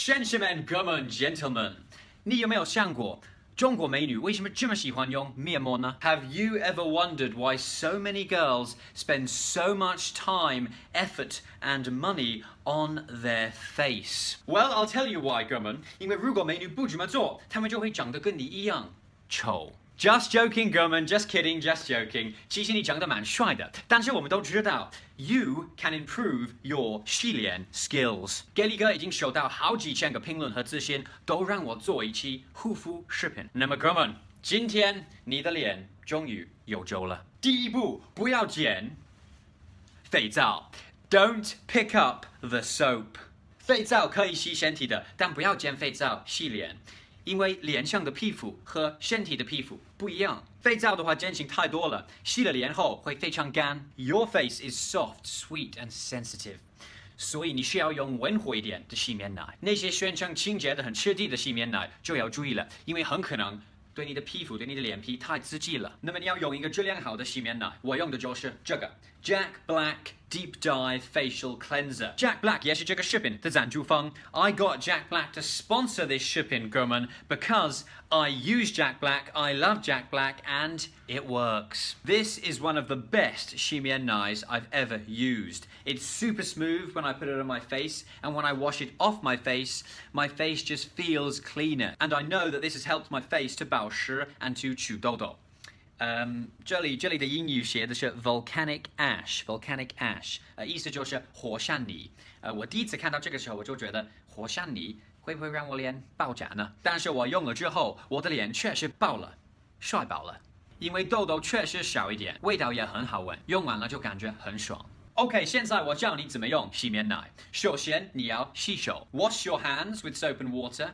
先生们、哥们、gentlemen，你有没有想过，中国美女为什么这么喜欢用面膜呢？Have you ever wondered why so many girls spend so much time, effort, and money on their face? Well, I'll tell you why, 哥们。因为如果美女不这么做，她们就会长得跟你一样丑。 Just joking, 哥们，Just kidding, just joking。其实你长得蛮帅的，但是我们都知道，you can improve your 洗脸 skills。给力哥已经收到好几千个评论和咨询，都让我做一期护肤视频。那么哥们，今天你的脸终于有救了。第一步，不要捡肥皂，Don't pick up the soap。肥皂可以洗身体的，但不要捡肥皂洗脸。因为脸上的皮肤和身体的皮肤不一样，肥皂的话碱性太多了，洗了脸后会非常干。Your face is soft, sweet, and sensitive，所以你需要用温和一点的洗面奶。那些宣称清洁的很彻底的洗面奶就要注意了，因为很可能对你的皮肤、对你的脸皮太刺激了。那么你要用一个质量好的洗面奶，我用的就是这个 Jack Black。deep dive facial cleanser. Jack Black, yes, you took a shipping, the Zanju I got Jack Black to sponsor this shipping, Gurman, because I use Jack Black, I love Jack Black, and it works. This is one of the best Shimian knives I've ever used. It's super smooth when I put it on my face, and when I wash it off my face, my face just feels cleaner. And I know that this has helped my face to bao shi and to chu dou dou. 嗯，这里这里的英语写的是 volcanic ash，volcanic ash，呃，意思就是火山泥。呃，我第一次看到这个时候，我就觉得火山泥会不会让我脸爆炸呢？但是我用了之后，我的脸确实爆了，帅爆了，因为痘痘确实少一点，味道也很好闻，用完了就感觉很爽。OK，现在我教你怎么用洗面奶。首先你要洗手，wash your hands with soap and water。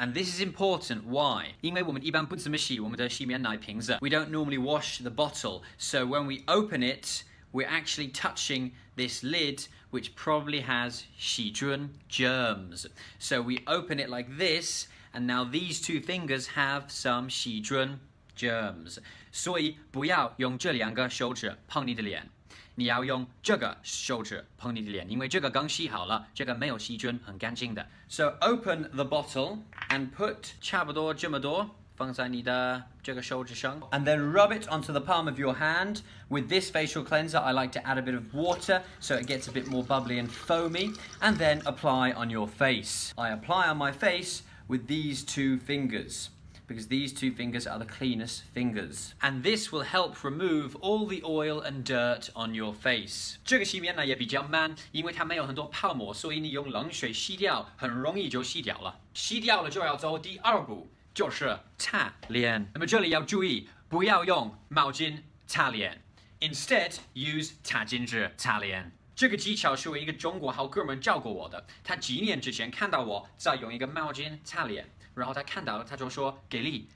And this is important. Why? 因为我们一般不怎么洗我们的洗面奶瓶子. We don't normally wash the bottle. So when we open it, we're actually touching this lid which probably has 细菌 germs. So we open it like this and now these two fingers have some 细菌 germs. 所以不要用这两个手指碰你的脸。 你要用这个手指碰你的脸，因为这个刚洗好了，这个没有细菌，很干净的。So open the bottle and put 差不多这么多放在你的这个手指上，and then rub it onto the palm of your hand. With this facial cleanser, I like to add a bit of water so it gets a bit more bubbly and foamy, and then apply on your face. I apply on my face with these two fingers Because these two fingers are the cleanest fingers. And this will help remove all the oil and dirt on your face. 这个洗面奶也比较慢，因为它没有很多泡沫，所以你用冷水洗掉，很容易就洗掉了。洗掉了就要走第二步，就是擦脸。那么这里要注意，不要用毛巾擦脸，instead use 擦巾纸擦脸。这个技巧是我一个中国好哥们教过我的。他几年之前看到我在用一个毛巾擦脸，然后他看到了，他就说：“给力，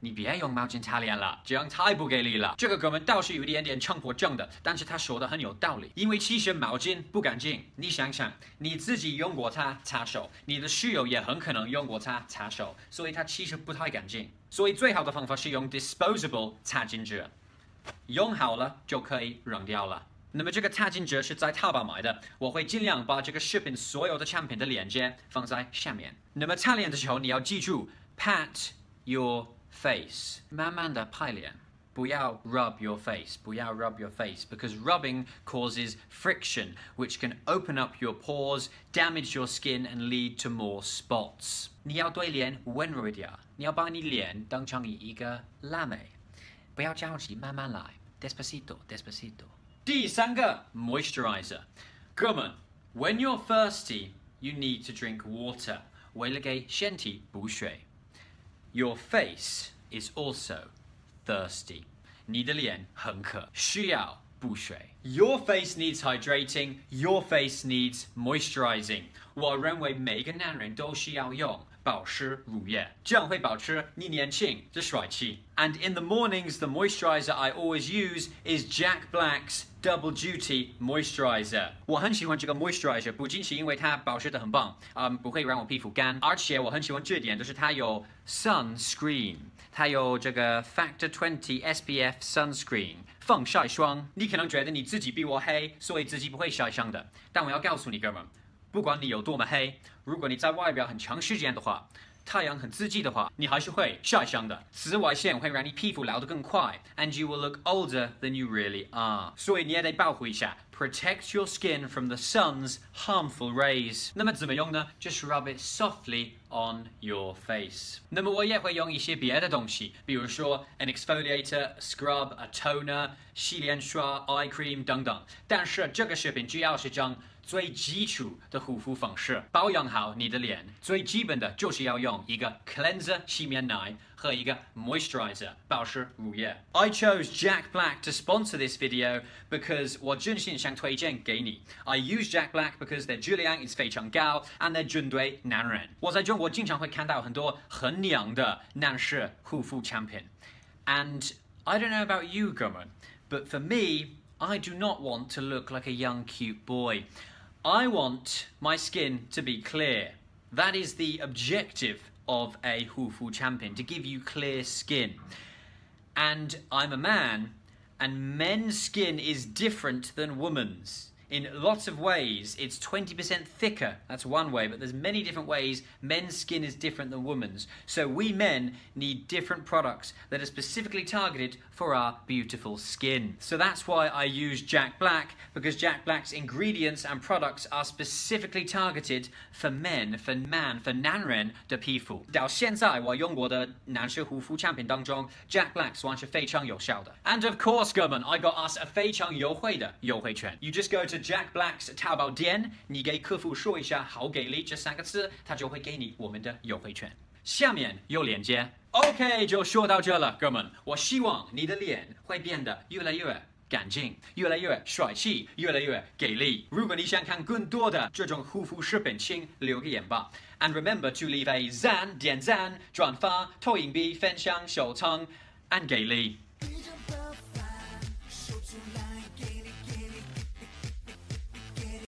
你别用毛巾擦脸了，这样太不给力了。”这个哥们倒是有一点点强迫症的，但是他说的很有道理。因为其实毛巾不干净，你想想，你自己用过它擦手，你的室友也很可能用过它擦手，所以它其实不太干净。所以最好的方法是用 disposable 擦巾纸，用好了就可以扔掉了。那么这个擦巾纸是在淘宝买的，我会尽量把这个视频所有的产品的链接放在下面。那么擦脸的时候你要记住，pat your face，慢慢的拍脸，不要 rub your face，不要 rub your face，because rubbing causes friction which can open up your pores，damage your skin and lead to more spots。你要对脸温柔一点，你要把你脸当成一个腊梅，不要着急，慢慢来，despacito，despacito。第三个 moisturizer，哥们，when you're thirsty, you need to drink water，为了给身体补水。Your face is also thirsty，你的脸很渴，需要补水。Your face needs hydrating, your face needs moisturizing。我认为每个男人都需要用。 保湿乳液，这样会保持你年轻的帅气。And in the mornings, the moisturizer I always use is Jack Black's Double Duty Moisturizer。我很喜欢这个 moisturizer，不仅是因为它保湿的很棒，嗯，不会让我皮肤干，而且我很喜欢这点，就是它有 sunscreen，它有这个 Factor Twenty SPF sunscreen 防晒霜。你可能觉得你自己比我黑，所以自己不会晒伤的，但我要告诉你，哥们。不管你有多么黑，如果你在外表很长时间的话，太阳很刺激的话，你还是会晒伤的。紫外线会让你皮肤老得更快，and you will look older than you really are。所以你也得保护一下，protect your skin from the sun's harmful rays。那么怎么用呢？就是 rub it softly on your face。那么我也会用一些别的东西，比如说 an exfoliator、scrub、a toner、洗脸刷、eye cream 等等。但是这个视频主要是讲。 最基础的护肤方式，保养好你的脸，最基本的就是要用一个 cleanser 洗面奶和一个 moisturizer 保湿乳液。I chose Jack Black to sponsor this video because 我真心想推荐给你。I use Jack Black because their 质量 is 非常高，and 针对男人。我在中国经常会看到很多很娘的男士护肤产品，and I don't know about you, Gumman, but for me, I do not want to look like a young cute boy. I want my skin to be clear. That is the objective of a Hufu champion, to give you clear skin. And I'm a man, and men's skin is different than women's in lots of ways it's 20% thicker that's one way but there's many different ways men's skin is different than women's so we men need different products that are specifically targeted for our beautiful skin so that's why I use Jack Black because Jack Black's ingredients and products are specifically targeted for men for man for 男人的皮肤到现在我用过的男士护肤产品当中 Jack Black 算是非常有效的 and of course German I got us a 非常优惠的优惠券 you just go to Jack Black's 淘宝店，你给客服说一下“好给力”这三个字，他就会给你我们的优惠券。下面有链接。OK，就说到这了，哥们。我希望你的脸会变得越来越干净，越来越帅气，越来越给力。如果你想看更多的这种护肤视频，请留个言吧。And remember to leave a 赞、点赞、转发、投硬币、分享、收藏，and 给力。